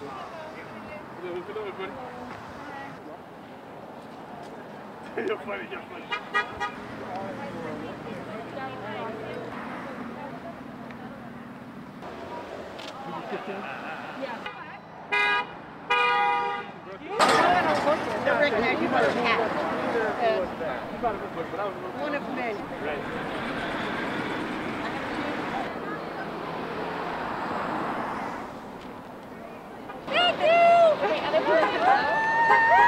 You're funny, have. One of many. Woohoo!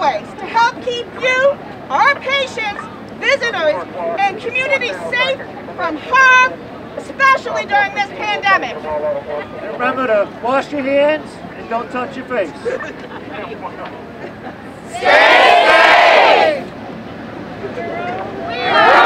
always to help keep you, our patients, visitors, and community safe from harm, especially during this pandemic. remember to wash your hands and don't touch your face. We're